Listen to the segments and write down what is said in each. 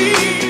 You.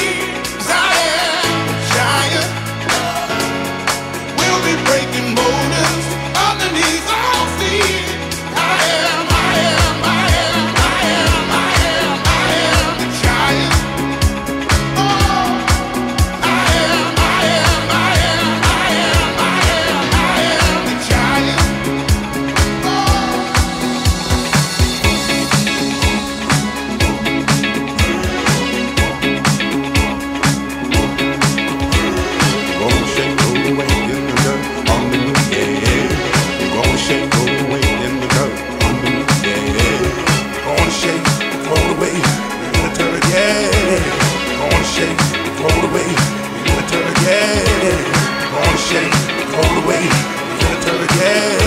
shake